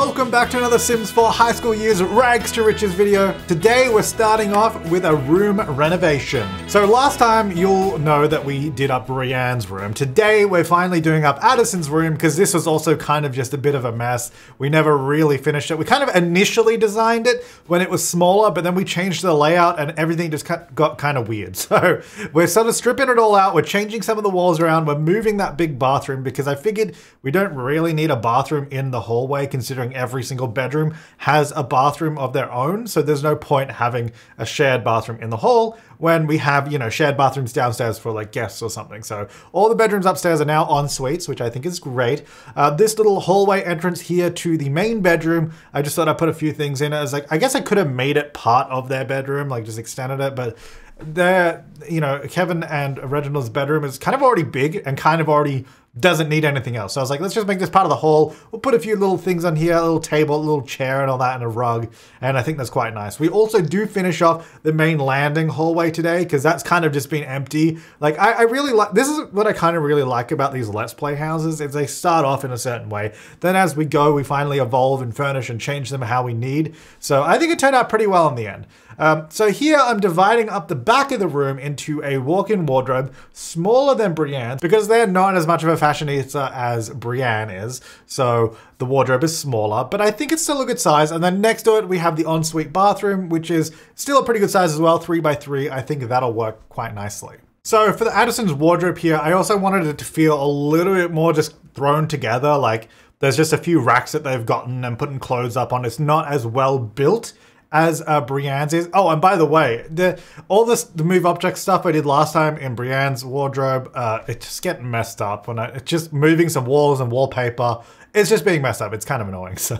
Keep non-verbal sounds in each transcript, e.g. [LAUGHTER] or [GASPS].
Welcome back to another Sims 4 High School Years Rags to Riches video. Today we're starting off with a room renovation. So last time you'll know that we did up Brienne's room. Today we're finally doing up Addison's room because this was also kind of just a bit of a mess. We never really finished it. We kind of initially designed it when it was smaller, but then we changed the layout and everything just got kind of weird. [LAUGHS] So we're sort of stripping it all out. We're changing some of the walls around. We're moving that big bathroom because I figured we don't really need a bathroom in the hallway considering every single bedroom has a bathroom of their own. So there's no point having a shared bathroom in the hall when we have, you know, shared bathrooms downstairs for like guests or something. So all the bedrooms upstairs are now en suites, which I think is great. Uh, this little hallway entrance here to the main bedroom, I just thought I'd put a few things in it. As like, I guess I could have made it part of their bedroom, like just extended it, but their, you know, Kevin and Reginald's bedroom is kind of already big and kind of already doesn't need anything else. So I was like, let's just make this part of the hall. We'll put a few little things on here, a little table, a little chair and all that and a rug. And I think that's quite nice. We also do finish off the main landing hallway today because that's kind of just been empty. Like I, I really like, this is what I kind of really like about these Let's Play houses is they start off in a certain way. Then as we go, we finally evolve and furnish and change them how we need. So I think it turned out pretty well in the end. Um, so here I'm dividing up the back of the room into a walk-in wardrobe smaller than Brienne's because they're not as much of a fashionista as Brienne is. So the wardrobe is smaller, but I think it's still a good size. And then next to it, we have the ensuite bathroom, which is still a pretty good size as well, three by three. I think that'll work quite nicely. So for the Addison's wardrobe here, I also wanted it to feel a little bit more just thrown together. Like there's just a few racks that they've gotten and putting clothes up on. It's not as well built as uh, Brienne's is. Oh, and by the way, the all this the move object stuff I did last time in Brienne's wardrobe, uh, it's just getting messed up when I it's just moving some walls and wallpaper. It's just being messed up. It's kind of annoying. [LAUGHS] So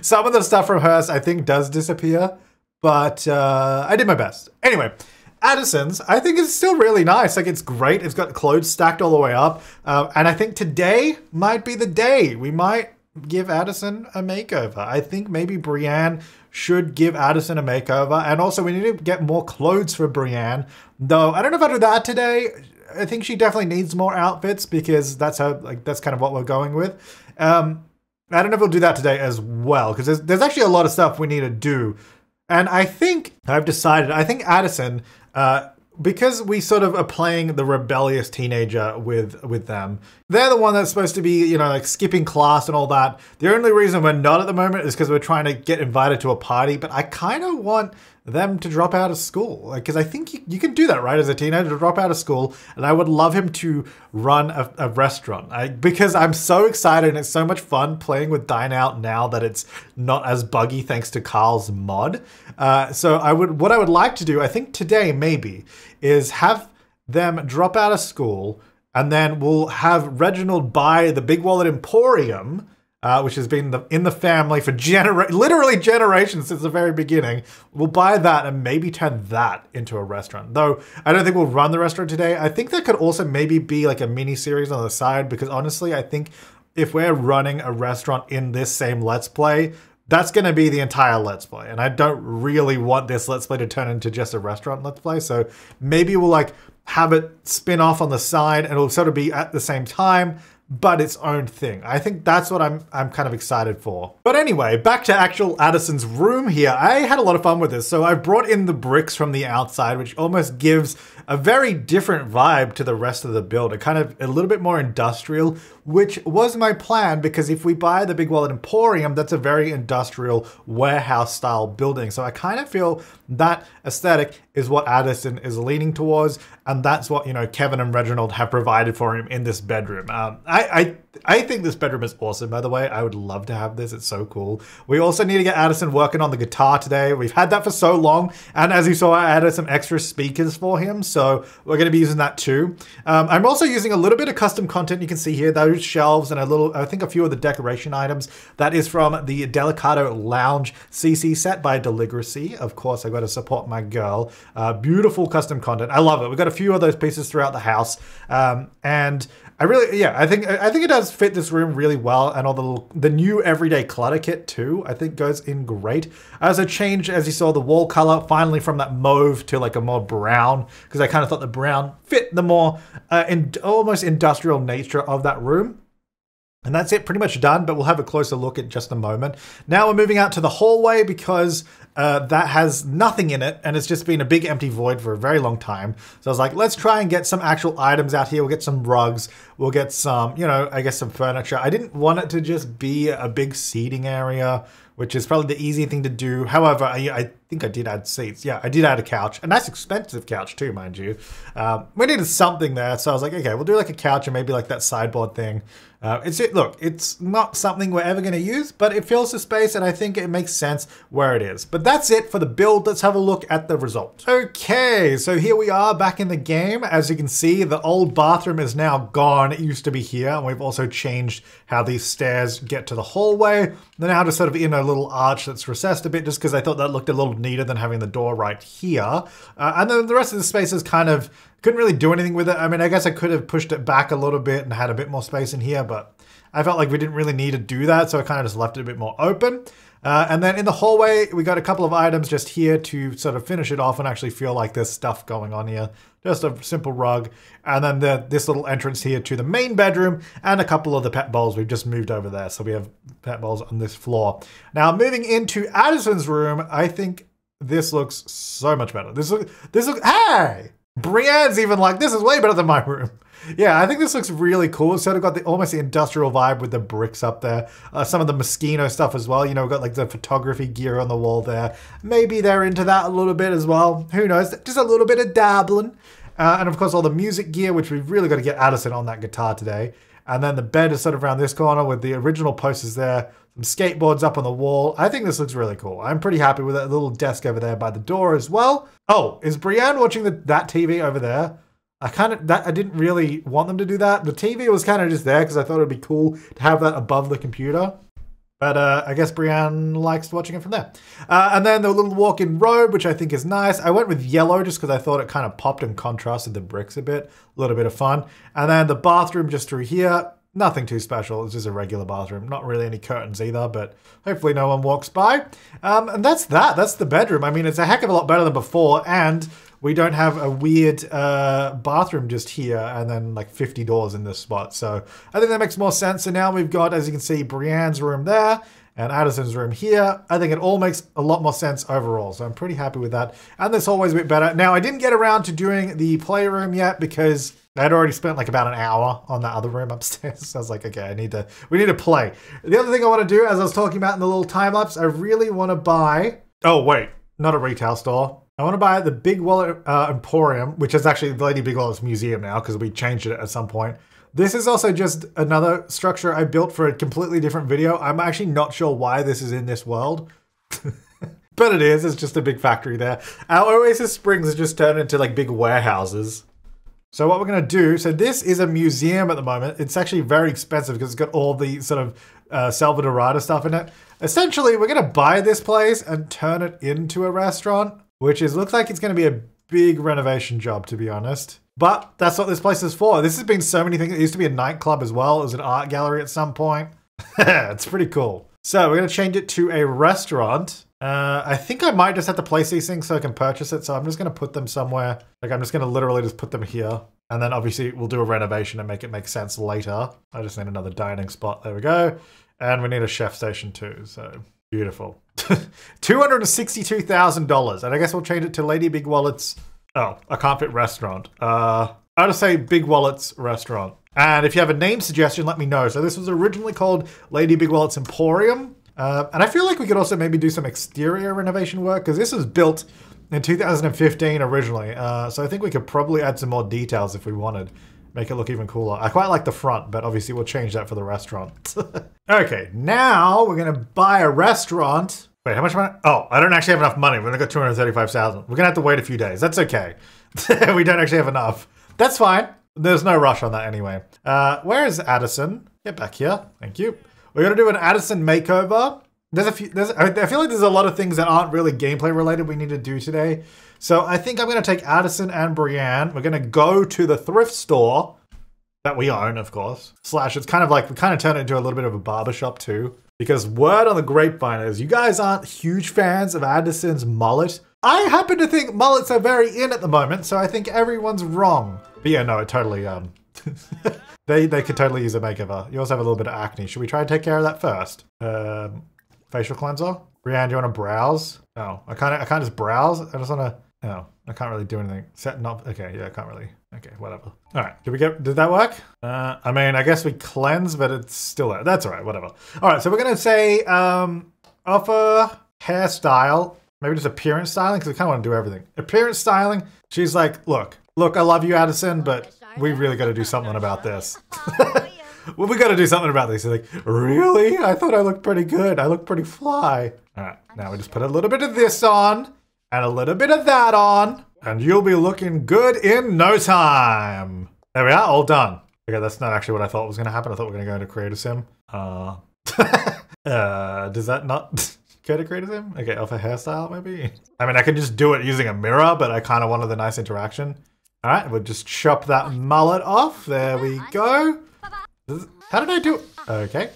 some of the stuff from hers I think does disappear, but uh, I did my best. Anyway. Addison's, I think it's still really nice. Like it's great. It's got clothes stacked all the way up. Uh, and I think today might be the day. We might give Addison a makeover. I think maybe Brienne should give Addison a makeover. And also, we need to get more clothes for Brienne. Though, I don't know if I'll do that today. I think she definitely needs more outfits because that's how, like, that's kind of what we're going with. Um, I don't know if we'll do that today as well because there's, there's actually a lot of stuff we need to do. And I think I've decided, I think Addison, uh, because we sort of are playing the rebellious teenager with with them they're the one that's supposed to be you know like skipping class and all that. The only reason we're not at the moment is because we're trying to get invited to a party but i kind of want them to drop out of school. Because like, i think you, you, can do that right as a teenager to drop out of school and i would love him to run a, a restaurant. I, because i'm so excited and it's so much fun playing with dine out now that it's not as buggy thanks to carl's mod. Uh, so i would what i would like to do i think today maybe is have them drop out of school and then we'll have Reginald buy the Big Wallet Emporium, uh, which has been the, in the family for genera- literally generations since the very beginning. We'll buy that and maybe turn that into a restaurant. Though I don't think we'll run the restaurant today. I think that could also maybe be like a mini series on the side because honestly, I think if we're running a restaurant in this same Let's Play, that's going to be the entire Let's Play. And I don't really want this Let's Play to turn into just a restaurant Let's Play. So maybe we'll like have it spin off on the side and it'll sort of be at the same time but its own thing. I think that's what I'm I'm kind of excited for. But anyway, back to actual Addison's room here. I had a lot of fun with this. So I brought in the bricks from the outside, which almost gives a very different vibe to the rest of the build. A kind of a little bit more industrial, which was my plan because if we buy the Big Wallet Emporium, that's a very industrial warehouse style building. So I kind of feel that aesthetic is what Addison is leaning towards, and that's what you know Kevin and Reginald have provided for him in this bedroom. Um, I, I I think this bedroom is awesome. By the way, I would love to have this. It's so cool. We also need to get Addison working on the guitar today. We've had that for so long, and as you saw, I added some extra speakers for him, so we're going to be using that too. Um, I'm also using a little bit of custom content. You can see here those shelves and a little, I think, a few of the decoration items. That is from the Delicato Lounge CC set by Deligracy. Of course, I've got to support my girl. Uh, beautiful custom content. I love it. We've got a few of those pieces throughout the house. Um, and I really, yeah, I think I think it does fit this room really well, and all the little, the new everyday clutter kit too. I think goes in great. I also changed, as you saw, the wall color finally from that mauve to like a more brown because I kind of thought the brown fit the more uh, in, almost industrial nature of that room. And that's it, pretty much done, but we'll have a closer look at just a moment. Now we're moving out to the hallway because uh, that has nothing in it and it's just been a big empty void for a very long time. So I was like, let's try and get some actual items out here. We'll get some rugs, we'll get some, you know, I guess some furniture. I didn't want it to just be a big seating area which is probably the easy thing to do. However, I, I, think I did add seats. Yeah, I did add a couch, a nice expensive couch too, mind you. Um, we needed something there, so I was like, okay, we'll do like a couch and maybe like that sideboard thing. Uh, it's it. Look, it's not something we're ever going to use, but it fills the space, and I think it makes sense where it is. But that's it for the build. Let's have a look at the result. Okay, so here we are back in the game. As you can see, the old bathroom is now gone. It used to be here, and we've also changed how these stairs get to the hallway. They're now just sort of in a little arch that's recessed a bit, just because I thought that looked a little neater than having the door right here. Uh, and then the rest of the space is kind of couldn't really do anything with it. I mean, I guess I could have pushed it back a little bit and had a bit more space in here, but I felt like we didn't really need to do that, so I kind of just left it a bit more open. Uh, and then in the hallway, we got a couple of items just here to sort of finish it off and actually feel like there's stuff going on here. Just a simple rug. And then the, this little entrance here to the main bedroom and a couple of the pet bowls we've just moved over there. So we have pet bowls on this floor. Now moving into Addison's room, I think this looks so much better. This look, this look, hey! Brienne's even like, this is way better than my room. Yeah, I think this looks really cool. It's sort of got the almost the industrial vibe with the bricks up there. Uh, some of the Moschino stuff as well. You know, we've got like the photography gear on the wall there. Maybe they're into that a little bit as well. Who knows? Just a little bit of dabbling. Uh, and of course, all the music gear, which we've really got to get Addison on that guitar today. And then the bed is sort of around this corner with the original posters there. Some skateboards up on the wall. I think this looks really cool. I'm pretty happy with that little desk over there by the door as well. Oh, is Brienne watching the, that TV over there? I kind of that I didn't really want them to do that. The TV was kind of just there because I thought it'd be cool to have that above the computer. But uh, I guess Brienne likes watching it from there. Uh, and then the little walk-in robe, which I think is nice. I went with yellow just because I thought it kind of popped and contrasted the bricks a bit. A little bit of fun. And then the bathroom just through here. Nothing too special. It's just a regular bathroom. Not really any curtains either, but hopefully no one walks by. Um, and that's that. That's the bedroom. I mean, it's a heck of a lot better than before. And we don't have a weird uh, bathroom just here and then like 50 doors in this spot. So I think that makes more sense. So now we've got, as you can see, Brienne's room there and Addison's room here. I think it all makes a lot more sense overall. So I'm pretty happy with that. And this always a bit better. Now I didn't get around to doing the playroom yet because I'd already spent like about an hour on that other room [LAUGHS] upstairs. So I was like, okay, I need to, we need to play. The other thing I want to do, as I was talking about in the little time lapse, I really want to buy, oh wait, not a retail store. I want to buy the Big Wallet uh, Emporium, which is actually the Lady Big Wallet's museum now because we changed it at some point. This is also just another structure I built for a completely different video. I'm actually not sure why this is in this world. [LAUGHS] but it is, it's just a big factory there. Our Oasis Springs has just turned into like big warehouses. So what we're to do, so this is a museum at the moment. It's actually very expensive because it's got all the sort of uh, Salvador Dali stuff in it. Essentially, we're to buy this place and turn it into a restaurant which is looks like it's to be a big renovation job, to be honest. But that's what this place is for. This has been so many things. It used to be a nightclub as well. It was an art gallery at some point. [LAUGHS] it's pretty cool. So we're going to change it to a restaurant. Uh, I think I might just have to place these things so I can purchase it. So I'm just going to put them somewhere. Like I'm just going to literally just put them here. And then obviously we'll do a renovation and make it make sense later. I just need another dining spot. There we go. And we need a chef station too. So beautiful. [LAUGHS] $262,000. And I guess we'll change it to Lady Big Wallet's. Oh, I can't fit restaurant. Uh, I would say Big Wallet's restaurant. And if you have a name suggestion, let me know. So this was originally called Lady Big Wallet's Emporium. Uh, and I feel like we could also maybe do some exterior renovation work because this was built in 2015 originally. Uh, so I think we could probably add some more details if we wanted. Make it look even cooler. I quite like the front, but obviously we'll change that for the restaurant. [LAUGHS] okay, now we're gonna buy a restaurant. Wait, how much money? Oh, I don't actually have enough money. We're gonna go 235,000. We're gonna have to wait a few days. That's okay. [LAUGHS] we don't actually have enough. That's fine. There's no rush on that anyway. Uh, where is Addison? Get back here. Thank you. We're gonna do an Addison makeover. There's a few, there's, I feel like there's a lot of things that aren't really gameplay related we need to do today. So I think I'm to take Addison and Brienne. We're to go to the thrift store that we own, of course. Slash, it's kind of like, we kind of turn it into a little bit of a barbershop too. Because word on the grapevine is you guys aren't huge fans of Addison's mullet. I happen to think mullets are very in at the moment, so I think everyone's wrong. But yeah, no, it totally, um, [LAUGHS] They they could totally use a makeover. You also have a little bit of acne. Should we try and take care of that first? Um, facial cleanser. Brienne, do you want to browse? No, I can't. I can't just browse. I just want to. No, I can't really do anything. Set not. Okay, yeah, I can't really. Okay, whatever. All right, did we get? Did that work? Uh, I mean, I guess we cleanse, but it's still. That's all right. Whatever. All right, so we're gonna say um, offer hairstyle, maybe just appearance styling because we kind of want to do everything. Appearance styling. She's like, look, look, I love you, Addison, but we really got to do something about this. [LAUGHS] well, we got to do something about this. He's like, really? I thought I looked pretty good. I look pretty fly. All right, now we just put a little bit of this on and a little bit of that on, and you'll be looking good in no time. There we are, all done. Okay, that's not actually what I thought was going to happen. I thought we were going to go into Create a Sim. Uh, [LAUGHS] uh, does that not [LAUGHS] go to Create a Sim? Okay, off a hairstyle maybe? I mean, I can just do it using a mirror, but I kind of wanted the nice interaction. All right, we'll just chop that mullet off. There we go. How did I do it? Okay.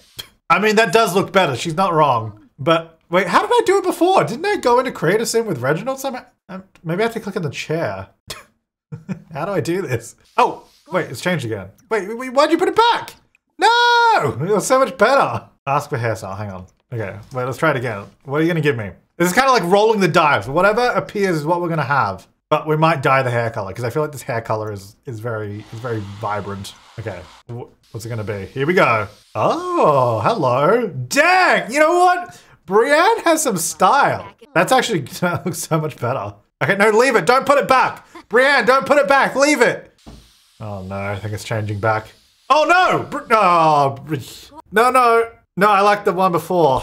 I mean, that does look better. She's not wrong. But wait, how did I do it before? Didn't I go into Create a Sim with Reginald somehow? Um, maybe I have to click on the chair. [LAUGHS] how do I do this? Oh, wait, it's changed again. Wait, wait, why'd you put it back? No! It was so much better. Ask for hairstyle, hang on. Okay, wait, let's try it again. What are you gonna give me? This is kind of like rolling the dice. Whatever appears is what we're gonna have. But we might dye the hair color because I feel like this hair color is is very is very vibrant. Okay, what's it gonna be? Here we go. Oh, hello. Dang, you know what? Brienne has some style. That's actually [LAUGHS] that looks so much better. Okay, no, leave it. Don't put it back. Brienne, don't put it back. Leave it. Oh no, I think it's changing back. Oh no! Oh, no, no, no. I like the one before.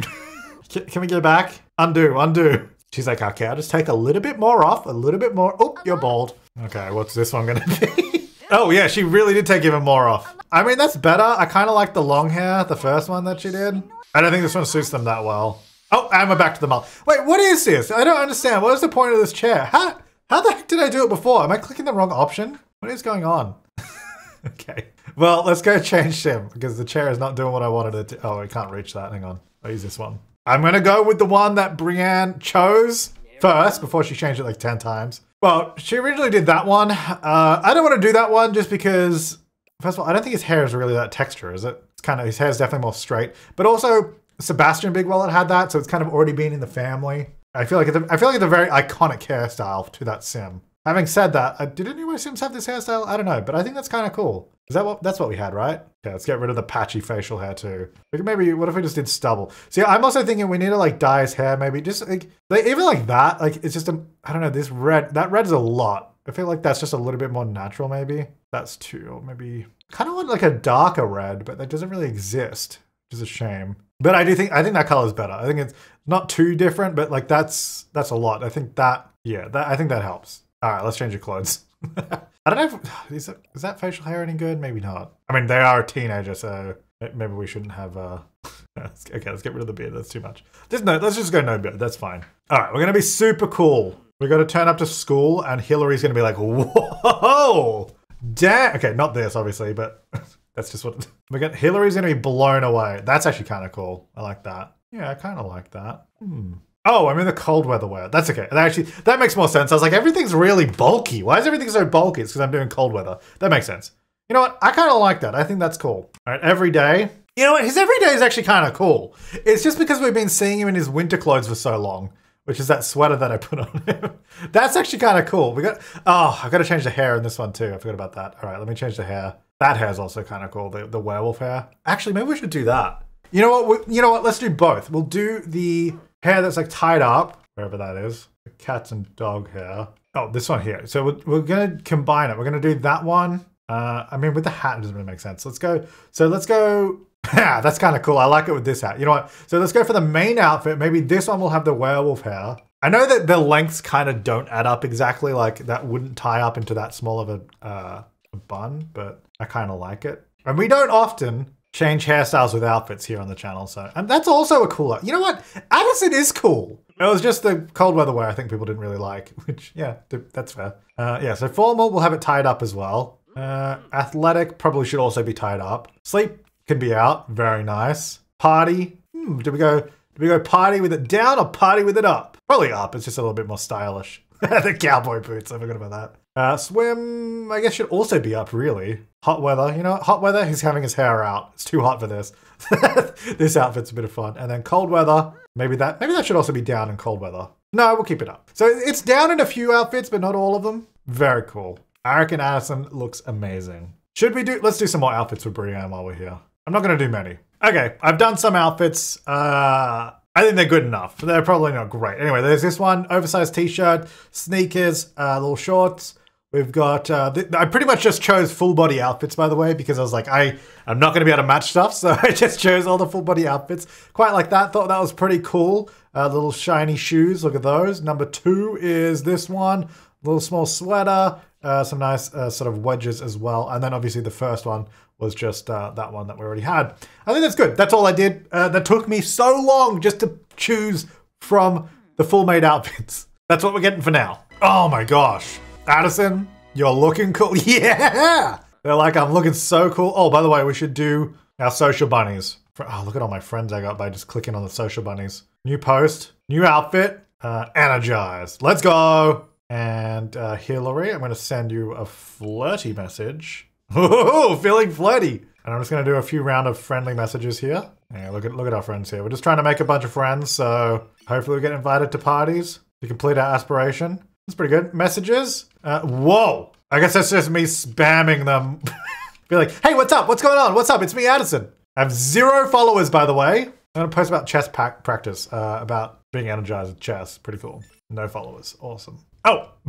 [LAUGHS] Can we get back? Undo, undo. She's like, okay, I'll just take a little bit more off, a little bit more. Oh, you're bald. Okay, what's this one gonna [LAUGHS] be? oh yeah, she really did take even more off. I mean, that's better. I kind of like the long hair, the first one that she did. I don't think this one suits them that well. Oh, we're back to the mall. Wait, what is this? I don't understand. What is the point of this chair? How, how the heck did I do it before? Am I clicking the wrong option? What is going on? [LAUGHS] okay. Well, let's go change sim because the chair is not doing what I wanted it to. Oh, I can't reach that. Hang on. I'll use this one. I'm gonna go with the one that Brienne chose first before she changed it like 10 times. Well, she originally did that one. Uh, I don't want to do that one just because, first of all, I don't think his hair is really that texture, is it? It's kind of, his hair is definitely more straight. But also, Sebastian Bigwell had that, so it's kind of already been in the family. I feel like it's a, I feel like it's a very iconic hairstyle to that sim. Having said that, uh, did any of my Sims have this hairstyle? I don't know, but I think that's kind of cool. Is that what, that's what we had, right? Okay, let's get rid of the patchy facial hair too. Maybe, what if we just did stubble? See, I'm also thinking we need to like dye his hair, maybe just like, like even like that, like it's just a, I don't know, this red, that red is a lot. I feel like that's just a little bit more natural maybe. That's two, maybe, kind of want like a darker red, but that doesn't really exist, which is a shame. But I do think, I think that color is better. I think it's not too different, but like that's, that's a lot. I think that, yeah, that, I think that helps. All right, let's change your clothes. [LAUGHS] I don't know if [SIGHS] is, it, is that facial hair any good? Maybe not. I mean, they are a teenager, so maybe we shouldn't have. Uh... [LAUGHS] okay, let's get rid of the beard. That's too much. Just no. Let's just go no beard. That's fine. All right, we're gonna be super cool. We're gonna turn up to school, and Hillary's gonna be like, "Whoa, damn!" Okay, not this, obviously, but [LAUGHS] that's just what [LAUGHS] we got. Hillary's gonna be blown away. That's actually kind of cool. I like that. Yeah, I kind of like that. Hmm. Oh, I'm in the cold weather wear. That's okay. That actually, that makes more sense. I was like, everything's really bulky. Why is everything so bulky? It's because I'm doing cold weather. That makes sense. You know what? I kind of like that. I think that's cool. All right, every day. You know what? His every day is actually kind of cool. It's just because we've been seeing him in his winter clothes for so long, which is that sweater that I put on him. [LAUGHS] that's actually kind of cool. We got, oh, I've got to change the hair in this one too. I forgot about that. All right, let me change the hair. That hair is also kind of cool. The, the werewolf hair. Actually, maybe we should do that. You know what? We, you know what? Let's do both. We'll do the hair that's like tied up wherever that is. Cats and dog hair. Oh, this one here. So we're, we're to combine it. We're to do that one. Uh, I mean, with the hat, it doesn't really make sense. Let's go. So let's go. Yeah, that's kind of cool. I like it with this hat. You know what? So let's go for the main outfit. Maybe this one will have the werewolf hair. I know that the lengths kind of don't add up exactly. Like that wouldn't tie up into that small of a, uh, bun, but I kind of like it. And we don't often change hairstyles with outfits here on the channel. So, and that's also a cooler. You know what? Addison is cool. It was just the cold weather wear I think people didn't really like, [LAUGHS] which, yeah, that's fair. Uh, yeah, so formal, we'll have it tied up as well. Uh, athletic probably should also be tied up. Sleep can be out, very nice. Party, hmm, do we go, do we go party with it down or party with it up? Probably up. It's just a little bit more stylish. [LAUGHS] the cowboy boots. I forgot about that. Uh, swim, I guess, should also be up, really. Hot weather. You know? Hot weather, he's having his hair out. It's too hot for this. [LAUGHS] this outfit's a bit of fun. And then cold weather, maybe that maybe that should also be down in cold weather. No, we'll keep it up. So it's down in a few outfits, but not all of them. Very cool. I reckon Addison looks amazing. Should we do, let's do some more outfits with Brienne while we're here. I'm not going to do many. Okay, I've done some outfits. Uh, I think they're good enough. They're probably not great. Anyway, there's this one, oversized t-shirt, sneakers, uh, little shorts. We've got, uh, I pretty much just chose full body outfits, by the way, because I was like, I, I'm not going to be able to match stuff. So [LAUGHS] I just chose all the full body outfits. Quite like that. Thought that was pretty cool. Uh, little shiny shoes. Look at those. Number two is this one. Little small sweater. Uh, some nice uh, sort of wedges as well. And then obviously the first one was just uh, that one that we already had. I think that's good. That's all I did. Uh, that took me so long just to choose from the full made outfits. [LAUGHS] That's what we're getting for now. Oh my gosh. Addison, you're looking cool. [LAUGHS] Yeah! They're like, I'm looking so cool. Oh, by the way, we should do our social bunnies. Oh, look at all my friends I got by just clicking on the social bunnies. New post, new outfit, uh, energized. Let's go. And uh, Hillary, I'm going to send you a flirty message. Oh, feeling flirty. And I'm just going to do a few round of friendly messages here. Yeah, look at look at our friends here. We're just trying to make a bunch of friends, so hopefully we get invited to parties to complete our aspiration. That's pretty good. Messages. Uh, whoa. I guess that's just me spamming them. [LAUGHS] Be like, hey, what's up? What's going on? What's up? It's me, Addison. I have zero followers, by the way. I'm gonna post about chess practice, uh, about being energized with chess. Pretty cool. No followers. Awesome. Oh, [LAUGHS]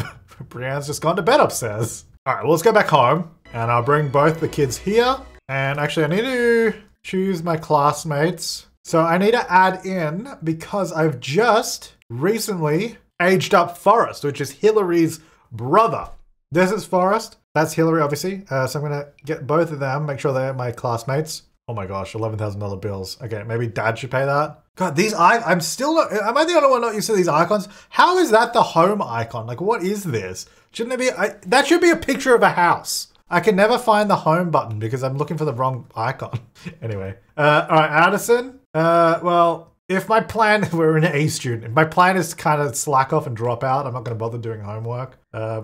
Brienne's just gone to bed upstairs. All right, well, let's go back home and I'll bring both the kids here. And actually, I need to choose my classmates. So I need to add in because I've just recently aged up Forrest, which is Hillary's brother. This is Forrest. That's Hillary, obviously. Uh, so I'm going to get both of them, make sure they're my classmates. Oh my gosh, $11,000 bills. Okay, maybe dad should pay that. God, these I I'm still not, am I the only one not used to these icons? How is that the home icon? Like, what is this? Shouldn't it be, I, that should be a picture of a house. I can never find the home button because I'm looking for the wrong icon. [LAUGHS] anyway, uh, all right, Addison. Uh, well, if my plan, [LAUGHS] we're an A student, if my plan is to kind of slack off and drop out, I'm not going to bother doing homework. Uh,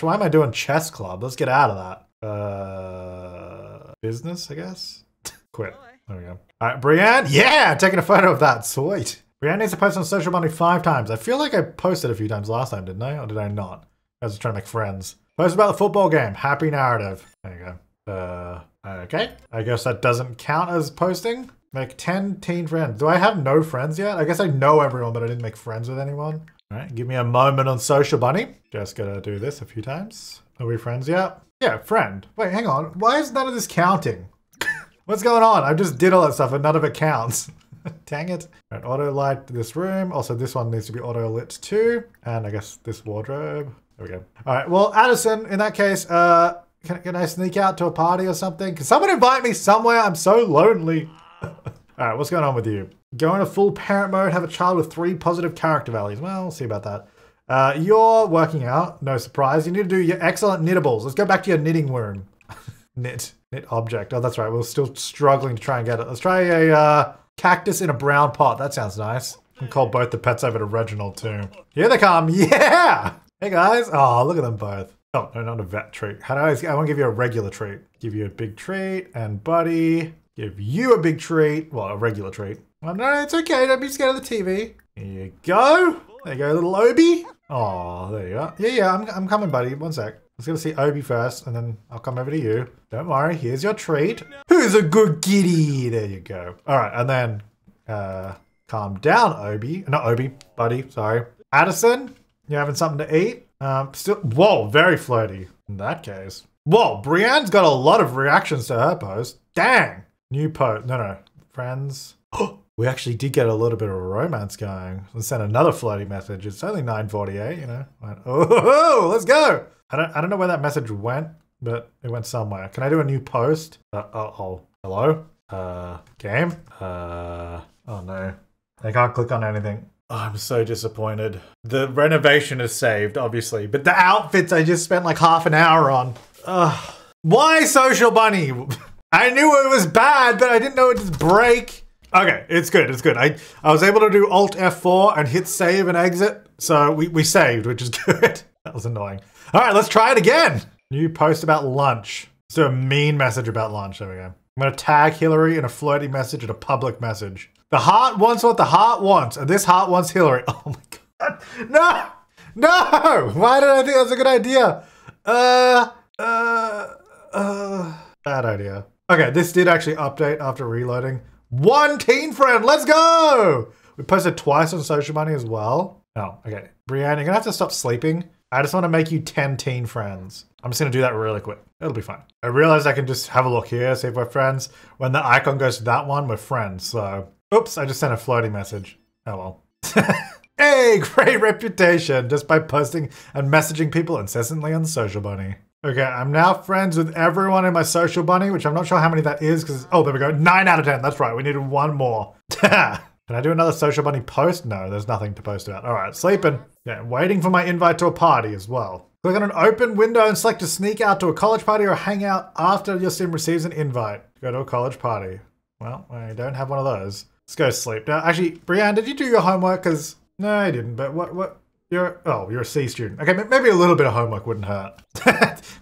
why am I doing chess club? Let's get out of that. Uh, business, I guess. [LAUGHS] Quit. There we go. All right, Brienne. Yeah, taking a photo of that. Sweet. Brienne needs to post on Social Bunny five times. I feel like I posted a few times last time, didn't I? Or did I not? I was trying to make friends. Post about the football game. Happy narrative. There you go. Uh, okay. I guess that doesn't count as posting. Make 10 teen friends. Do I have no friends yet? I guess I know everyone, but I didn't make friends with anyone. All right, give me a moment on Social Bunny. Just gotta do this a few times. Are we friends yet? Yeah, friend. Wait, hang on. Why is none of this counting? [LAUGHS] What's going on? I just did all that stuff and none of it counts. [LAUGHS] Dang it. Right, auto light this room. Also, this one needs to be auto lit too. And I guess this wardrobe. There we go. All right, well, Addison, in that case, uh, can, can I sneak out to a party or something? Can someone invite me somewhere? I'm so lonely. [LAUGHS] All right, what's going on with you? Go into full parent mode, have a child with three positive character values. Well, we'll see about that. Uh, you're working out, no surprise. You need to do your excellent knittables. Let's go back to your knitting room. [LAUGHS] knit, knit object. Oh, that's right. We're still struggling to try and get it. Let's try a uh, cactus in a brown pot. That sounds nice. And call both the pets over to Reginald too. Here they come. [LAUGHS] Yeah. Hey guys. Oh, look at them both. Oh, no, not a vet treat. How do I, I want to give you a regular treat. Give you a big treat and buddy. Give you a big treat. Well, a regular treat. Oh, no, it's okay. Don't be scared of the TV. Here you go. There you go, little Obi. Oh, there you go. Yeah, yeah, I'm, I'm coming, buddy. One sec. Let's go see Obi first, and then I'll come over to you. Don't worry, here's your treat. Who's a good kitty? There you go. All right, and then uh, calm down, Obi. Not Obi, buddy, sorry. Addison, you having something to eat? Um, still, whoa, very flirty in that case. Whoa, Brienne's got a lot of reactions to her post. Dang. New post. No, no. Friends. [GASPS] we actually did get a little bit of romance going. Let's send another flirty message. It's only 9.48, you know. Went, oh, [LAUGHS] let's go. I don't, I don't know where that message went, but it went somewhere. Can I do a new post? Uh, oh, oh, hello? Uh, game? Uh, oh no. I can't click on anything. Oh, I'm so disappointed. The renovation is saved, obviously, but the outfits I just spent like half an hour on. Ugh. Why Social Bunny? [LAUGHS] I knew it was bad, but I didn't know it would break. Okay, it's good, it's good. I, I was able to do Alt F4 and hit save and exit, so we, we saved, which is [LAUGHS] good. that was annoying. All right, let's try it again. New post about lunch. Let's do a mean message about lunch. There we go. I'm gonna tag Hillary in a flirty message and a public message. The heart wants what the heart wants, and this heart wants Hillary. [LAUGHS] Oh my god. No! No! Why did I think that was a good idea? Uh, uh, uh, bad idea. Okay, this did actually update after reloading. One teen friend, let's go! We posted twice on Social Bunny as well. Oh, okay. Brienne, you're gonna have to stop sleeping. I just want to make you 10 teen friends. I'm just gonna do that really quick. It'll be fine. I realized I can just have a look here, see if we're friends. When the icon goes to that one, we're friends, so. Oops, I just sent a floating message. Oh [LAUGHS] hey, [LAUGHS] great reputation just by posting and messaging people incessantly on Social Bunny. Okay, I'm now friends with everyone in my social bunny, which I'm not sure how many that is because, oh, there we go. Nine out of 10. That's right. We needed one more. [LAUGHS] Can I do another social bunny post? No, there's nothing to post about. All right, sleeping. Yeah, waiting for my invite to a party as well. Click on an open window and select to sneak out to a college party or hang out after your sim receives an invite. Go to a college party. Well, I don't have one of those. Let's go to sleep. Now, actually, Brienne, did you do your homework? Because, no, I didn't. But what, what, you're oh, you're a C student. Okay, maybe a little bit of homework wouldn't hurt. [LAUGHS]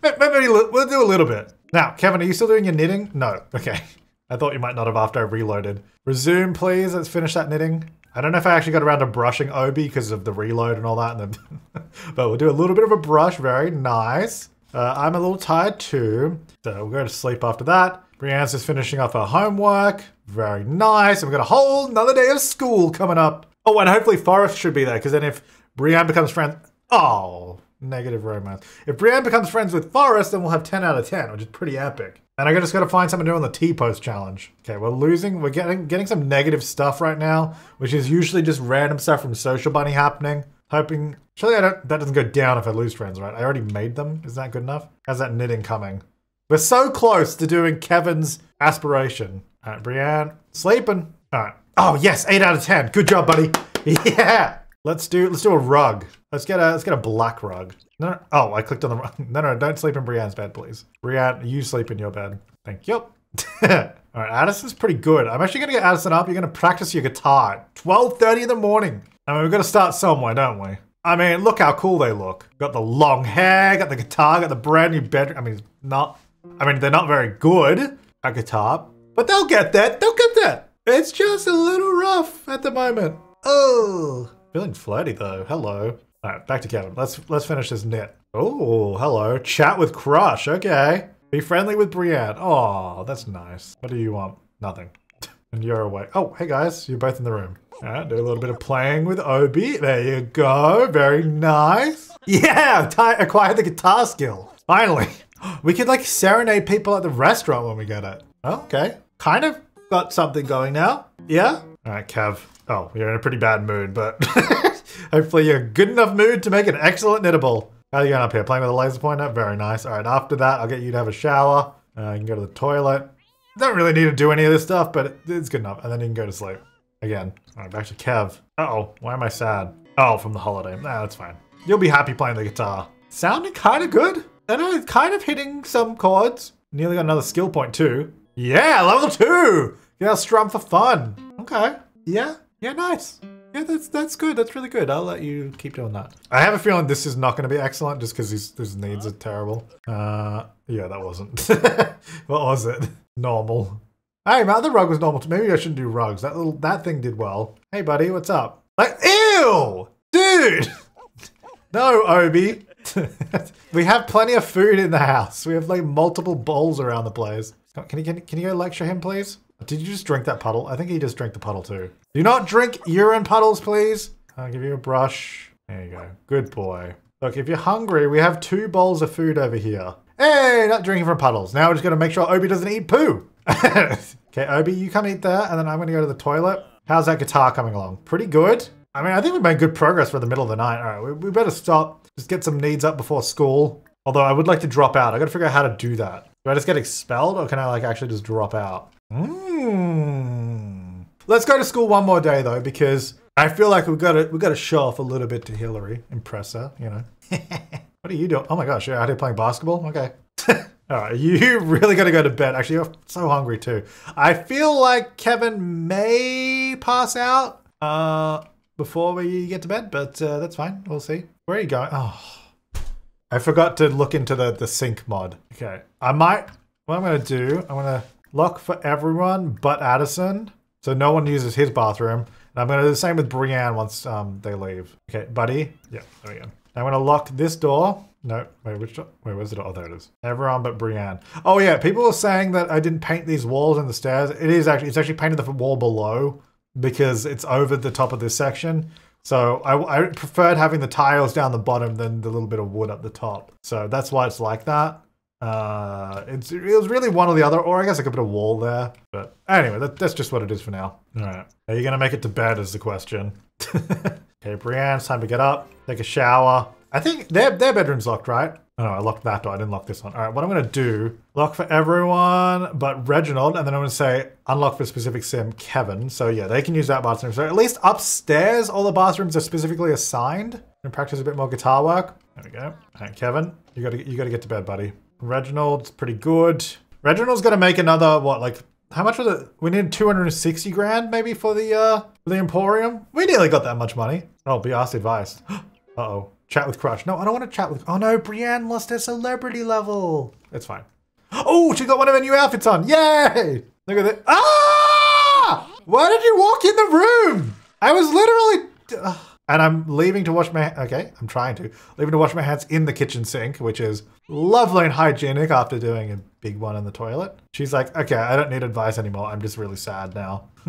maybe we'll do a little bit. Now, Kevin, are you still doing your knitting? No. Okay. [LAUGHS] I thought you might not have after I reloaded. Resume, please. Let's finish that knitting. I don't know if I actually got around to brushing Obi because of the reload and all that. And then [LAUGHS] but we'll do a little bit of a brush. Very nice. Uh, I'm a little tired too. So we'll go to sleep after that. Brienne's just finishing off her homework. Very nice. And we've got a whole another day of school coming up. Oh, and hopefully Forrest should be there because then if Brienne becomes friends. Oh, negative romance. If Brienne becomes friends with Forrest, then we'll have 10 out of 10, which is pretty epic. And I just got to find something do on the T-post challenge. Okay, we're losing. We're getting getting some negative stuff right now, which is usually just random stuff from Social Bunny happening. Hoping, surely I don't, that doesn't go down if I lose friends, right? I already made them. Is that good enough? How's that knitting coming? We're so close to doing Kevin's aspiration. Brienne, sleeping. All right. Oh yes, eight out of ten. Good job, buddy. [LAUGHS] Yeah. Let's do let's do a rug. Let's get a let's get a black rug. No, no, oh, I clicked on the rug. [LAUGHS] No, no, don't sleep in Brienne's bed, please. Brienne, you sleep in your bed. Thank you. [LAUGHS] All right, Addison's pretty good. I'm actually gonna get Addison up. You're gonna practice your guitar. 12:30 in the morning. I mean, we've got to start somewhere, don't we? I mean, look how cool they look. Got the long hair, got the guitar, got the brand new bedroom. I mean, not. I mean, they're not very good at guitar, but they'll get that. They'll get that. It's just a little rough at the moment. Oh. Feeling flirty though. Hello. All right, back to Kevin. Let's let's finish this knit. Oh, hello. Chat with Crush. Okay. Be friendly with Brienne. Oh, that's nice. What do you want? Nothing. [LAUGHS] and you're away. Oh, hey guys, you're both in the room. All right, do a little bit of playing with Obi. There you go. Very nice. Yeah, acquired the guitar skill. Finally. [GASPS] We could like serenade people at the restaurant when we get it. Oh, okay. Kind of got something going now. Yeah? All right, Kev. Oh, you're in a pretty bad mood, but [LAUGHS] hopefully you're good enough mood to make an excellent knittable. How are you going up here? Playing with a laser pointer? Very nice. All right, after that, I'll get you to have a shower. Uh, you can go to the toilet. Don't really need to do any of this stuff, but it's good enough. And then you can go to sleep. Again. All right, back to Kev. Uh-oh, why am I sad? Oh, from the holiday. Nah, that's fine. You'll be happy playing the guitar. Sounding kind of good. I know it's kind of hitting some chords. Nearly got another skill point too. Yeah, level two! Yeah, strum for fun. Okay. Yeah, yeah, nice. Yeah, that's that's good. That's really good. I'll let you keep doing that. I have a feeling this is not going to be excellent just because his, his needs are terrible. Uh, yeah, that wasn't. [LAUGHS] what was it? Normal. Hey, man, the rug was normal. Maybe I shouldn't do rugs. That little that thing did well. Hey, buddy, what's up? Like, ew, dude. [LAUGHS] no, Obi. [LAUGHS] we have plenty of food in the house. We have like multiple bowls around the place. Can you can, can you go lecture him, please? Did you just drink that puddle? I think he just drank the puddle too. Do not drink urine puddles, please. I'll give you a brush. There you go. Good boy. Look, if you're hungry, we have two bowls of food over here. Hey, not drinking from puddles. Now we're just gonna make sure Obi doesn't eat poo. [LAUGHS] okay, Obi, you come eat that, and then I'm gonna go to the toilet. How's that guitar coming along? Pretty good. I mean, I think we've made good progress for the middle of the night. All right, we, we better stop. Just get some needs up before school. Although I would like to drop out. I gotta figure out how to do that. Do I just get expelled, or can I like actually just drop out? Mm. Let's go to school one more day though, because I feel like we've got to we've got to show off a little bit to Hillary, impress her. You know. [LAUGHS] what are you doing? Oh my gosh, you're out here playing basketball. Okay. [LAUGHS] All right, you [LAUGHS] really got to go to bed. Actually, you're so hungry too. I feel like Kevin may pass out uh, before we get to bed, but uh, that's fine. We'll see. Where are you going? Oh, I forgot to look into the, the sync mod. Okay, I might, what I'm going to do, I'm going to lock for everyone but Addison. So no one uses his bathroom. And I'm going to do the same with Brienne once um, they leave. Okay, buddy. Yeah, there we go. I'm going to lock this door. No, wait, which door? Wait, where's the door? Oh, there it is. Everyone but Brienne. Oh yeah, people were saying that I didn't paint these walls and the stairs. It is actually, it's actually painted the wall below because it's over the top of this section. So I, I preferred having the tiles down the bottom than the little bit of wood up the top. So that's why it's like that. Uh, it's, it was really one or the other, or I guess I could put a wall there. But anyway, that, that's just what it is for now. All right. Are you going to make it to bed is the question. [LAUGHS] okay, Brienne, it's time to get up, take a shower. I think their, their bedroom's locked, right? Oh, no, I locked that door. I didn't lock this one. All right, what I'm going to do, lock for everyone but Reginald, and then I'm going to say unlock for specific sim Kevin. So yeah, they can use that bathroom. So at least upstairs, all the bathrooms are specifically assigned. And practice a bit more guitar work. There we go. All right, Kevin, you got to you got to get to bed, buddy. Reginald's pretty good. Reginald's going to make another what like how much was it? We need 260 grand maybe for the uh for the Emporium. We nearly got that much money. Oh, be asked advice. [GASPS] uh oh. Chat with Crush. No, I don't want to chat with. Oh no, Brienne lost her celebrity level. It's fine. Oh, she got one of her new outfits on. Yay! Look at that. Ah! Why did you walk in the room? I was literally. [SIGHS] And I'm leaving to wash my. Okay, I'm trying to. Leaving to wash my hands in the kitchen sink, which is lovely and hygienic after doing a big one in the toilet. She's like, okay, I don't need advice anymore. I'm just really sad now. [LAUGHS]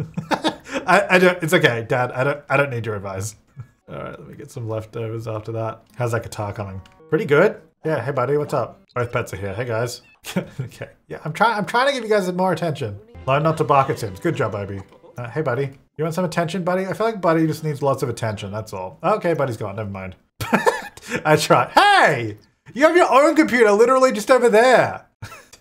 I, I don't. It's okay, Dad. I don't. I don't need your advice. All right, let me get some leftovers after that. How's that guitar coming? Pretty good. Yeah. Hey, buddy. What's up? Both pets are here. Hey, guys. [LAUGHS] okay. Yeah, I'm trying. I'm trying to give you guys more attention. Learn not to bark at Sims. Good job, baby. Uh, hey, buddy. You want some attention, buddy? I feel like Buddy just needs lots of attention. That's all. Okay, Buddy's gone. Never mind. [LAUGHS] I tried. Hey, you have your own computer, literally just over there.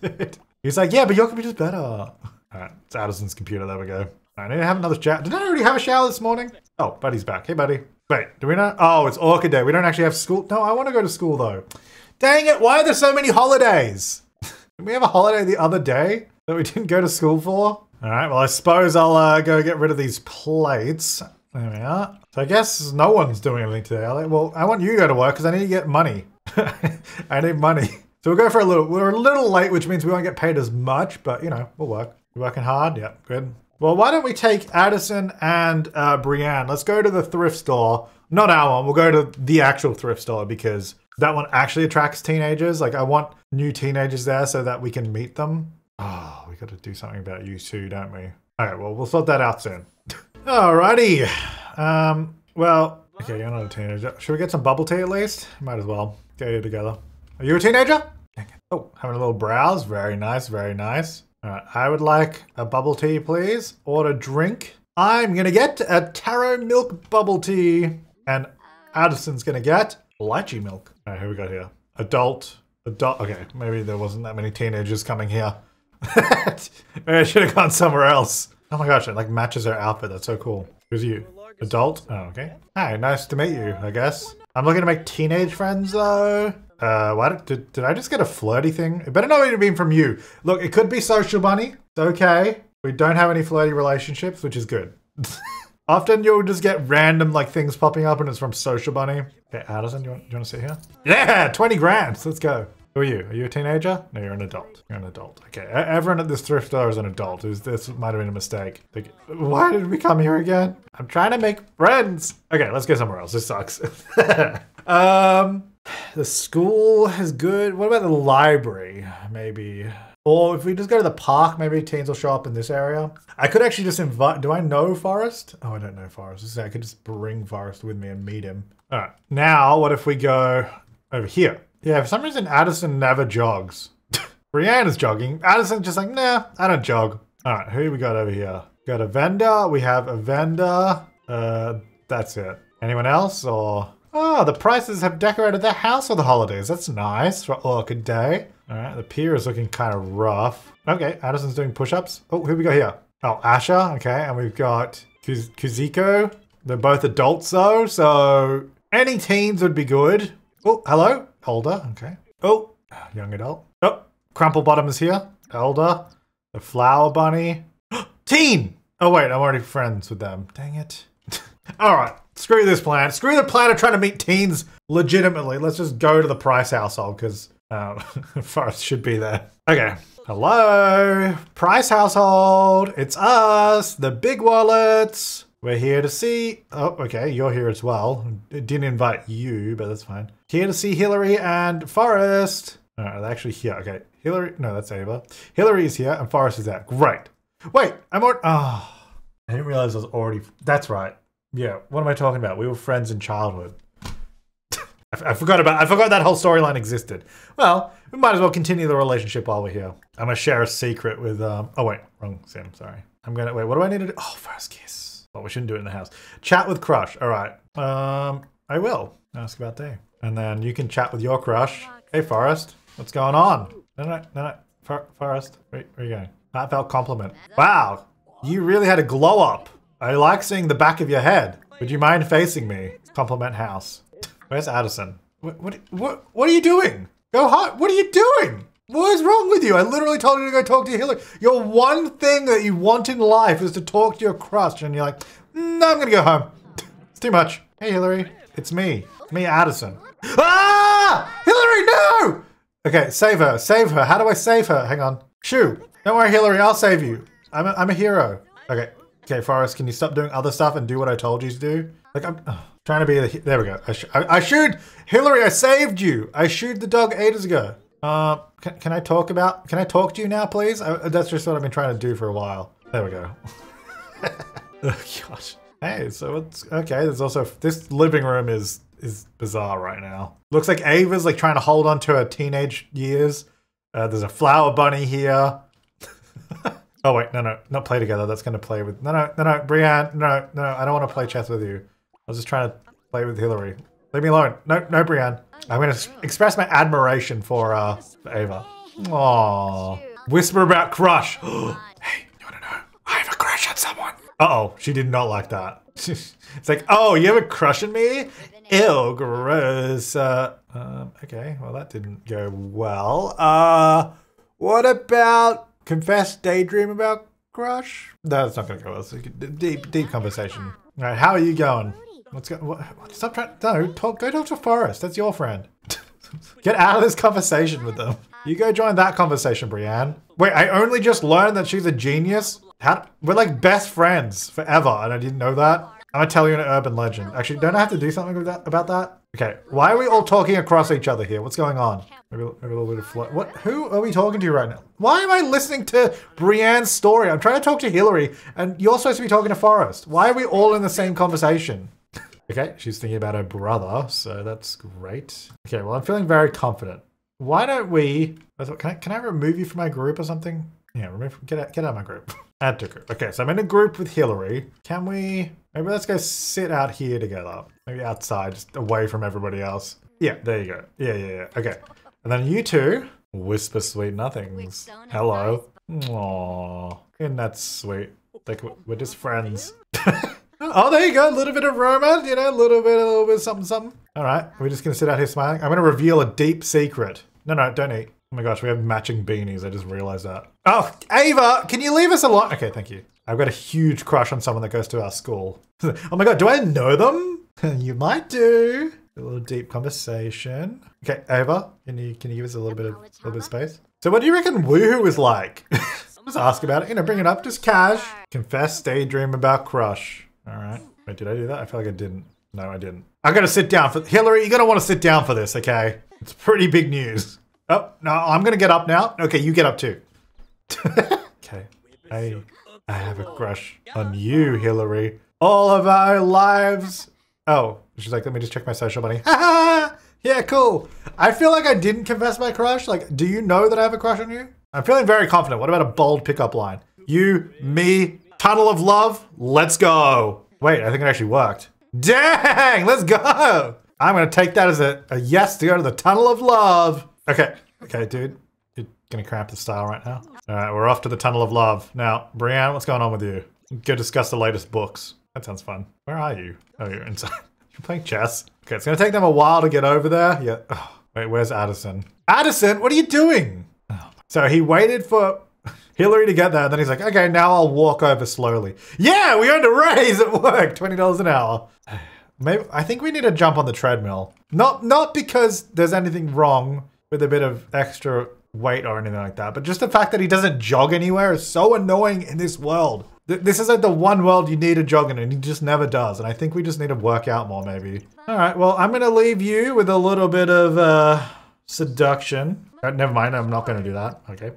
[LAUGHS] He's like, yeah, but your computer's better. All right, it's Addison's computer. There we go. I need to have another shower. Did I already have a shower this morning? Oh, Buddy's back. Hey, Buddy. Wait, do we not? Oh, it's Orchid Day. We don't actually have school. No, I want to go to school though. Dang it! Why are there so many holidays? [LAUGHS] Did we have a holiday the other day that we didn't go to school for? All right, well, I suppose I'll uh, go get rid of these plates. There we are. So I guess no one's doing anything today, they? Well, I want you to go to work because I need to get money. [LAUGHS] I need money. So we'll go for a little, we're a little late, which means we won't get paid as much, but you know, we'll work. You're working hard? Yeah, good. Well, why don't we take Addison and uh, Brienne? Let's go to the thrift store. Not our one, we'll go to the actual thrift store because that one actually attracts teenagers. Like I want new teenagers there so that we can meet them. Oh, we got to do something about you too, don't we? All right, well, we'll sort that out soon. [LAUGHS] Alrighty. Um, well, okay, you're not a teenager. Should we get some bubble tea at least? Might as well. Get you together. Are you a teenager? Oh, having a little browse. Very nice, very nice. All right, I would like a bubble tea, please. Order drink. I'm gonna get a taro milk bubble tea. And Addison's gonna get lychee milk. All right, who we got here? Adult. Adult. Okay, maybe there wasn't that many teenagers coming here. [LAUGHS] maybe I should have gone somewhere else. Oh my gosh, it like matches her outfit. That's so cool. Who's you? Adult? Oh, okay. Hi, nice to meet you, I guess. I'm looking to make teenage friends though. Uh, why did, did, I just get a flirty thing? It better not be from you. Look, it could be social bunny. It's okay. We don't have any flirty relationships, which is good. [LAUGHS] Often you'll just get random like things popping up and it's from social bunny. Okay, Addison, do you want, do you want to sit here? Yeah, 20 grand. Let's go. Who are you? Are you a teenager? No, you're an adult. You're an adult. Okay, everyone at this thrift store is an adult. This might have been a mistake. Why did we come here again? I'm trying to make friends. Okay, let's go somewhere else. This sucks. [LAUGHS] um, the school is good. What about the library? Maybe. Or if we just go to the park, maybe teens will show up in this area. I could actually just invite. Do I know Forrest? Oh, I don't know Forrest. I could just bring Forrest with me and meet him. All right. Now, what if we go over here? Yeah, for some reason, Addison never jogs. [LAUGHS] Brienne is jogging. Addison's just like, nah, I don't jog. All right, who we got over here? Got a vendor. We have a vendor. Uh, that's it. Anyone else or? Oh, the prices have decorated their house for the holidays. That's nice for Orchid Day. All right, the pier is looking kind of rough. Okay, Addison's doing push-ups. Oh, who we got here? Oh, Asha. Okay, and we've got Kuz Kuziko. They're both adults though, so any teens would be good. Oh, hello, older. Okay. Oh, young adult. Oh, Crumple Bottom is here. Elder. The Flower Bunny. [GASPS] Teen! Oh wait, I'm already friends with them. Dang it. [LAUGHS] Alright, screw this plan. Screw the plan of trying to meet teens legitimately. Let's just go to the Price household, because um, [LAUGHS] Forrest should be there. Okay. Hello, Price household. It's us, the big wallets. We're here to see. Oh, okay, you're here as well. Didn't invite you, but that's fine. Here to see Hillary and Forrest. No, they're actually here. Okay, Hillary. No, that's Ava. Hillary is here and Forrest is there. Great. Wait, I'm already. Oh, I didn't realize I was already. That's right. Yeah. What am I talking about? We were friends in childhood. [LAUGHS] I, forgot about. I forgot that whole storyline existed. Well, we might as well continue the relationship while we're here. I'm gonna share a secret with. Um. Oh wait, wrong Sim. Sorry. I'm gonna wait. What do I need to do? Oh, first kiss. Well, we shouldn't do it in the house. Chat with crush. All right. Um. I will ask about day, and then you can chat with your crush. Hey, Forrest. What's going on? No, no, no, no. For, Forrest. Wait, where are you going? Heartfelt compliment. Wow. You really had a glow up. I like seeing the back of your head. Would you mind facing me? Compliment house. [LAUGHS] Where's Addison? What, what, what, what are you doing? Go hot. What are you doing? What is wrong with you? I literally told you to go talk to Hillary. Your one thing that you want in life is to talk to your crush, and you're like, no, I'm gonna go home. [LAUGHS] it's too much. Hey, Hillary. It's me. Me, Addison. Ah! Hillary, no! Okay, save her. Save her. How do I save her? Hang on. Shoo. Don't worry, Hillary. I'll save you. I'm a, I'm a hero. Okay. Okay, Forrest, can you stop doing other stuff and do what I told you to do? Like, I'm uh, trying to be the... There we go. I, sh I, I shoot! Hillary, I saved you! I shoot the dog ages ago. Uh, can, can I talk about... Can I talk to you now, please? I, that's just what I've been trying to do for a while. There we go. [LAUGHS] oh, gosh. Hey, so it's... Okay, there's also... This living room is is bizarre right now. Looks like Ava's like trying to hold on to her teenage years. Uh, there's a flower bunny here. Oh wait, no, no, not play together. That's gonna play with no, no, no, no, Brienne, no, no, I don't want to play chess with you. I was just trying to play with Hillary. Leave me alone. No, no, Brienne. I'm gonna express my admiration for uh for Ava. Aww. Whisper about crush. [GASPS] hey, you wanna know? I have a crush on someone. Uh oh, she did not like that. [LAUGHS] it's like, oh, you have a crush on me? Ew, gross. Uh, um, okay, well that didn't go well. Uh, what about confess, daydream about crush? No, that's not gonna go well. It's a deep, deep conversation. All right, how are you going? What's going? What, stop trying. No, talk. Go talk to Forrest. That's your friend. [LAUGHS] Get out of this conversation with them. You go join that conversation, Brienne. Wait, I only just learned that she's a genius. How, we're like best friends forever, and I didn't know that. I'm gonna tell you an urban legend. Actually, don't I have to do something about that? Okay, why are we all talking across each other here? What's going on? Maybe, maybe a little bit of flow. What? Who are we talking to right now? Why am I listening to Brienne's story? I'm trying to talk to Hillary, and you're supposed to be talking to Forrest. Why are we all in the same conversation? okay, she's thinking about her brother, so that's great. Okay, well, I'm feeling very confident. Why don't we? Can I, can I remove you from my group or something? Yeah, remove. Get out. Get out of my group. [LAUGHS] Add to group. Okay, so I'm in a group with Hillary. Can we? Maybe let's go sit out here together. Maybe outside, just away from everybody else. Yeah, there you go. Yeah, yeah, yeah. Okay. And then you two whisper sweet nothings. Hello. Aww. Isn't that sweet? Like we're just friends. [LAUGHS] oh, there you go. A little bit of romance, you know, a little bit, a little bit something, something. All right. We're just gonna sit out here smiling. I'm gonna reveal a deep secret. No, no, don't eat. Oh my gosh, we have matching beanies. I just realized that. Oh, Ava, can you leave us alone? Okay, thank you. I've got a huge crush on someone that goes to our school. [LAUGHS] oh my god, do I know them? [LAUGHS] you might do. A little deep conversation. Okay, Ava, can you can you give us a little bit of a little bit of space? So what do you reckon woohoo is like? [LAUGHS] just ask about it, you know, bring it up, just cash. Confess, daydream about crush. Alright. Wait, did I do that? I feel like I didn't. No, I didn't. I gotta sit down for Hillary, you're gonna want to sit down for this, okay? It's pretty big news. Oh, no, I'm gonna get up now. Okay, you get up too. okay. Hey. I have a crush on you, Hillary. All of our lives. Oh, she's like, let me just check my Social Bunny. [LAUGHS] yeah, cool. I feel like I didn't confess my crush. Like, do you know that I have a crush on you? I'm feeling very confident. What about a bold pickup line? You, me, tunnel of love, let's go. Wait, I think it actually worked. Dang, let's go. I'm gonna take that as a, a yes to go to the tunnel of love. Okay, okay, dude. You're gonna cramp the style right now. All right, we're off to the Tunnel of Love. Now, Brienne, what's going on with you? Go discuss the latest books. That sounds fun. Where are you? Oh, you're inside. [LAUGHS] You're playing chess? Okay, it's gonna take them a while to get over there. Yeah. Oh, wait, where's Addison? Addison, what are you doing? Oh So he waited for [LAUGHS] Hillary to get there, and then he's like, okay, now I'll walk over slowly. Yeah, we earned a raise at work, $20 an hour. [SIGHS] Maybe I think we need to jump on the treadmill. Not not because there's anything wrong with a bit of extra weight or anything like that, but just the fact that he doesn't jog anywhere is so annoying in this world. This is like the one world you need to jog in, and he just never does. And I think we just need to work out more, maybe. All right, well, I'm gonna leave you with a little bit of uh, seduction. Uh, never mind, I'm not gonna do that. Okay,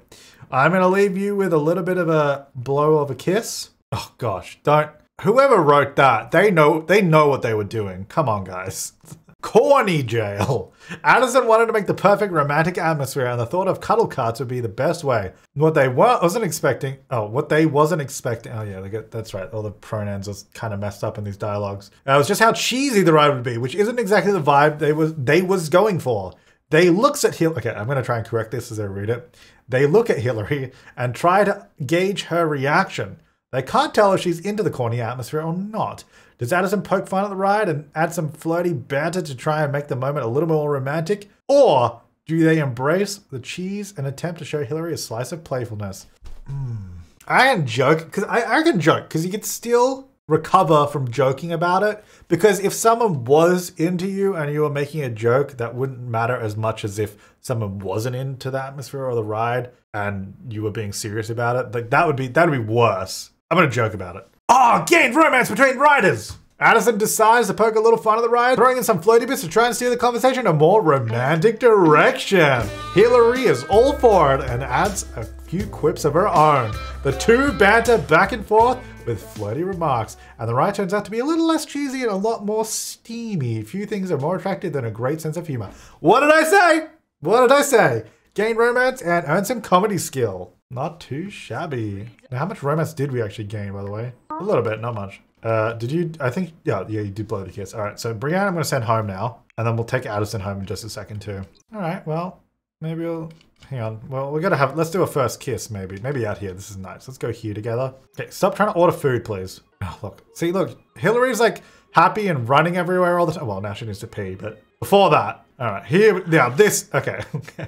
I'm gonna leave you with a little bit of a blow of a kiss. Oh gosh, don't. Whoever wrote that, they know they know what they were doing. Come on, guys. [LAUGHS] Corny jail. Addison wanted to make the perfect romantic atmosphere, and the thought of cuddle carts would be the best way. What they wa- wasn't expecting, oh, what they wasn't expecting, oh yeah, get, that's right. All the pronouns was kind of messed up in these dialogues. Uh, it was just how cheesy the ride would be, which isn't exactly the vibe they was they was going for. They looks at Hillary. Okay, I'm gonna try and correct this as I read it. They look at Hillary and try to gauge her reaction. They can't tell if she's into the corny atmosphere or not. Does Addison poke fun at the ride and add some flirty banter to try and make the moment a little more romantic? Or do they embrace the cheese and attempt to show Hillary a slice of playfulness? Mm. I can joke because I, I can joke because you could still recover from joking about it. Because if someone was into you and you were making a joke, that wouldn't matter as much as if someone wasn't into the atmosphere or the ride and you were being serious about it. Like that would be that would be worse. I'm gonna joke about it. Oh, gained romance between riders! Addison decides to poke a little fun at the ride, throwing in some floaty bits to try and steer the conversation in a more romantic direction. Hillary is all for it and adds a few quips of her own. The two banter back and forth with flirty remarks, and the ride turns out to be a little less cheesy and a lot more steamy. Few things are more attractive than a great sense of humor. What did I say? What did I say? Gain romance and earn some comedy skill. Not too shabby. Now, how much romance did we actually gain, by the way? A little bit, not much. Uh, did you, I think, yeah, yeah, you did blow the kiss. All right, so Brienne, I'm going to send home now. And then we'll take Addison home in just a second too. All right, well, maybe we'll, hang on. Well, we got to have, let's do a first kiss maybe. Maybe out here, this is nice. Let's go here together. Okay, stop trying to order food, please. Oh, look, see, look, Hillary's like happy and running everywhere all the time. Well, now she needs to pee, but before that, all right, here, yeah, this, okay. [LAUGHS]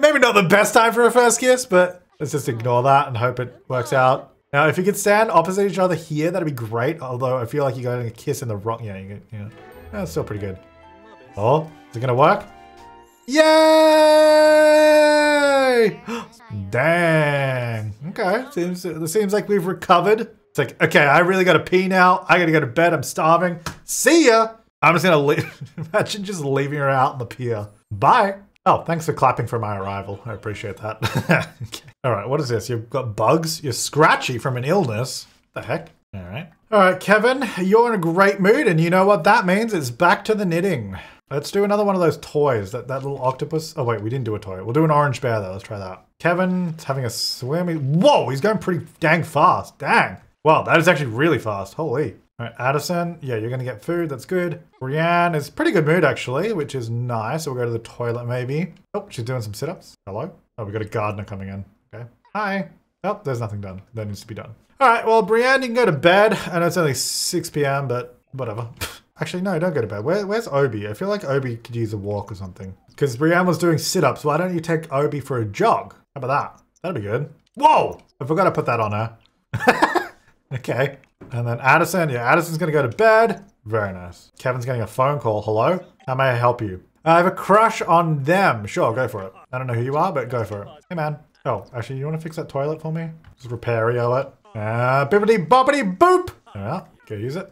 maybe not the best time for a first kiss, but let's just ignore that and hope it works out. Now, if you could stand opposite each other here, that'd be great. Although I feel like you're going to kiss in the wrong. Yeah, you get, yeah. That's still pretty good. Oh, is it gonna work? Yay! [GASPS] Dang. Okay, seems it seems like we've recovered. It's like, okay, I really gotta pee now. I gotta go to bed. I'm starving. See ya. I'm just gonna leave. [LAUGHS] Imagine just leaving her out on the pier. Bye. Oh, thanks for clapping for my arrival. I appreciate that. [LAUGHS] okay. All right, what is this? You've got bugs? You're scratchy from an illness. The heck? All right. All right, Kevin, you're in a great mood, and you know what that means? It's back to the knitting. Let's do another one of those toys. That that little octopus. Oh wait, we didn't do a toy. We'll do an orange bear though. Let's try that. Kevin's having a swim. Whoa, he's going pretty dang fast. Dang. Wow, that is actually really fast. Holy. All right, Addison, yeah, you're gonna get food, that's good. Brienne is pretty good mood actually, which is nice. We'll go to the toilet maybe. Oh, she's doing some sit-ups. Hello? Oh, we got a gardener coming in. Okay. Hi. Oh, there's nothing done. That needs to be done. All right, well, Brienne, you can go to bed. I know it's only 6 p.m., but whatever. [LAUGHS] Actually, no, don't go to bed. Where, where's Obi? I feel like Obi could use a walk or something. Because Brienne was doing sit-ups. Why don't you take Obi for a jog? How about that? That'd be good. Whoa! I forgot to put that on her. [LAUGHS] okay. And then Addison, yeah, Addison's gonna go to bed. Very nice. Kevin's getting a phone call. Hello? How may I help you? I have a crush on them. Sure, go for it. I don't know who you are, but go for it. Hey, man. Oh, actually, you want to fix that toilet for me? Just repair it. Uh, bibbity boppity boop! Yeah, go use it.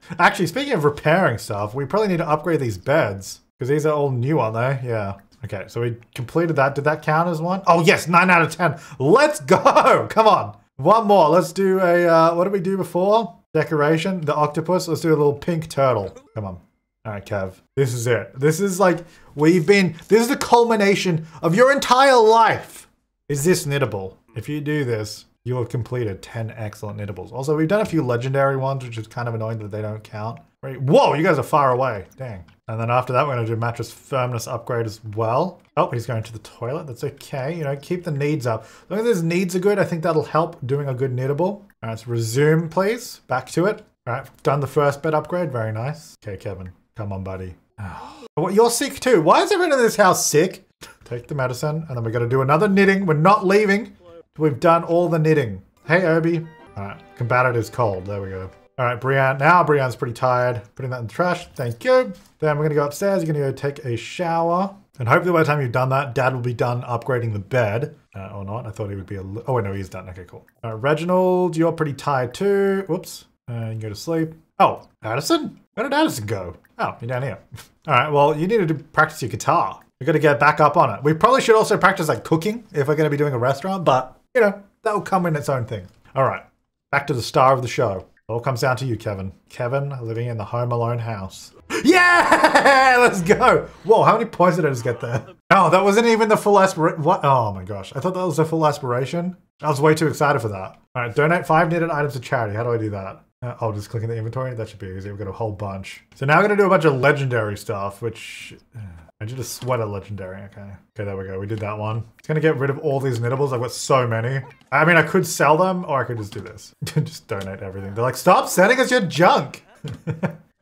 [LAUGHS] actually, speaking of repairing stuff, we probably need to upgrade these beds. Because these are all new, aren't they? Yeah. Okay, so we completed that. Did that count as one? Oh, yes, 9 out of 10. Let's go! [LAUGHS] Come on. One more. Let's do a, uh, what did we do before? Decoration, the octopus. Let's do a little pink turtle. Come on. All right, Kev. This is it. This is like, we've been, this is the culmination of your entire life. Is this knittable? If you do this, you will have completed 10 excellent knittables. Also, we've done a few legendary ones, which is kind of annoying that they don't count. Right. Whoa, you guys are far away. Dang. And then after that, we're to do mattress firmness upgrade as well. Oh, he's going to the toilet. That's okay. You know, keep the needs up. As long as his needs are good, I think that'll help doing a good knittable. All right, so resume, please. Back to it. All right, done the first bed upgrade. Very nice. Okay, Kevin. Come on, buddy. Oh. [SIGHS] What, you're sick too. Why is everyone in this house sick? [LAUGHS] Take the medicine, and then we're gonna do another knitting. We're not leaving. We've done all the knitting. Hey, Obi. All right, combated is cold. There we go. All right, Brienne. Now Brienne's pretty tired. Putting that in the trash. Thank you. Then we're gonna go upstairs. You're gonna go take a shower. And hopefully by the time you've done that, Dad will be done upgrading the bed. Uh, or not. I thought he would be a Oh, wait, no, he's done. Okay, cool. Reginald, you're pretty tired too. Whoops. Uh, you go to sleep. Oh, Addison? Where did Addison go? Oh, you're down here. [LAUGHS] All right, well, you need to practice your guitar. We got to get back up on it. We probably should also practice like cooking if we're going to be doing a restaurant, but you know, that will come in its own thing. All right, back to the star of the show. All comes down to you, Kevin. Kevin living in the Home Alone house. Yeah, [LAUGHS] let's go. Whoa, how many points did I just get there? Oh, that wasn't even the full aspiration. What? Oh my gosh, I thought that was the full aspiration. I was way too excited for that. All right, donate five knitted items to charity. How do I do that? Uh, oh, just click in the inventory. That should be easy. We've got a whole bunch. So now we're gonna do a bunch of legendary stuff, which uh, I did a sweater legendary. Okay. Okay, there we go. We did that one. It's gonna get rid of all these knittables. I've got so many. I mean, I could sell them or I could just do this. [LAUGHS] just donate everything. They're like, stop sending us your junk. [LAUGHS] All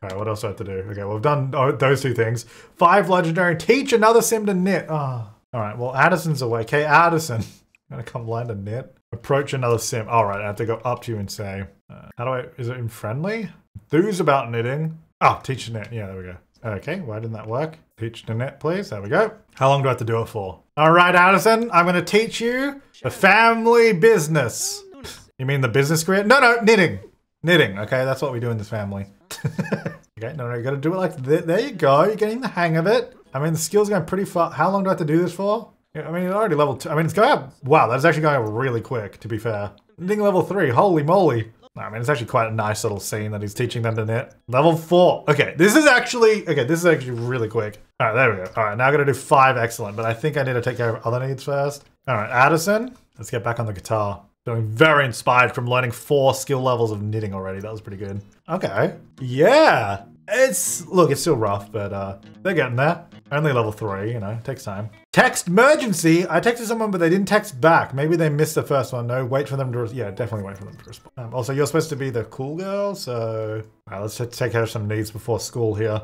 right, what else do I have to do? Okay, well, we've done those two things. Five legendary. Teach another sim to knit. Oh. All right, well, Addison's away. Okay, Addison. I'm [LAUGHS] gonna come land a knit. Approach another sim. All right, I have to go up to you and say, uh, how do I, is it in friendly? Enthuse about knitting. Oh, teach to knit. Yeah, there we go. Okay, why didn't that work? Teach to knit, please. There we go. How long do I have to do it for? All right, Addison, I'm going to teach you the family business. You mean the business career? No, no, knitting. Knitting, okay? That's what we do in this family. [LAUGHS] okay, no, no, you got to do it like th There you go. You're getting the hang of it. I mean, the skill's going pretty far. How long do I have to do this for? I mean, it's already level two. I mean, it's going up. Wow, that's actually going up really quick, to be fair. Knitting level three. Holy moly. I mean, it's actually quite a nice little scene that he's teaching them to knit. Level four. Okay, this is actually, okay, this is actually really quick. All right, there we go. All right, now I'm to do five excellent, but I think I need to take care of other needs first. All right, Addison, let's get back on the guitar. Feeling very inspired from learning four skill levels of knitting already. That was pretty good. Okay. Yeah. It's, look, it's still rough, but uh, they're getting there. Only level three, you know, takes time. Text emergency. I texted someone, but they didn't text back. Maybe they missed the first one. No, wait for them to, yeah, definitely wait for them to respond. Um, also, you're supposed to be the cool girl, so right, let's take care of some needs before school here.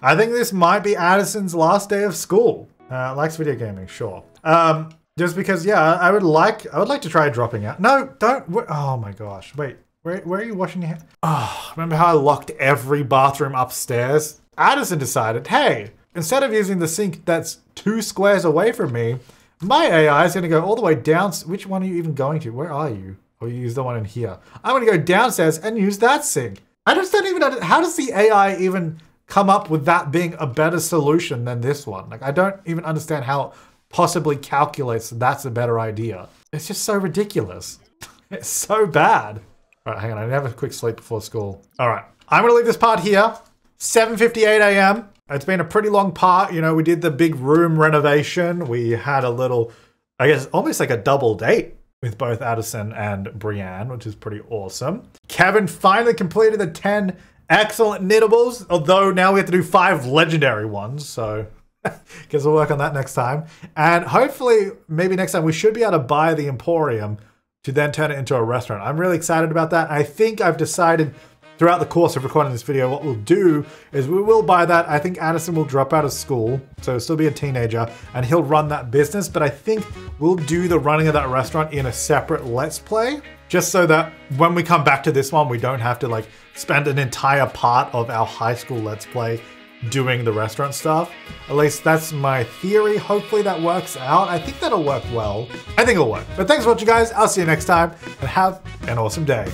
I think this might be Addison's last day of school. Uh, likes video gaming, sure. Um, just because, yeah, I would like, I would like to try dropping out. No, don't. Oh my gosh, wait. Where, where are you washing your hands? [SIGHS] Oh, remember how I locked every bathroom upstairs? Addison decided, hey, instead of using the sink that's two squares away from me, my AI is going to go all the way down. Which one are you even going to? Where are you? Or you use the one in here. I'm going to go downstairs and use that sink. I just don't even know. How does the AI even come up with that being a better solution than this one? Like, I don't even understand how it possibly calculates that's a better idea. It's just so ridiculous. [LAUGHS] it's so bad. All right, hang on. I need to have a quick sleep before school. All right, I'm gonna leave this part here. 7:58 a.m. It's been a pretty long part. You know, we did the big room renovation. We had a little, I guess, almost like a double date with both Addison and Brienne, which is pretty awesome. Kevin finally completed the 10 excellent knittables, although now we have to do five legendary ones. So [LAUGHS] guess we'll work on that next time. And hopefully, maybe next time we should be able to buy the Emporium to then turn it into a restaurant. I'm really excited about that. I think I've decided throughout the course of recording this video, what we'll do is we will buy that. I think Addison will drop out of school, so still be a teenager, and he'll run that business. But I think we'll do the running of that restaurant in a separate Let's Play, just so that when we come back to this one, we don't have to like spend an entire part of our high school Let's Play doing the restaurant stuff. At least that's my theory. Hopefully that works out. I think that'll work well. I think it'll work. But thanks for watching, guys. I'll see you next time, and have an awesome day.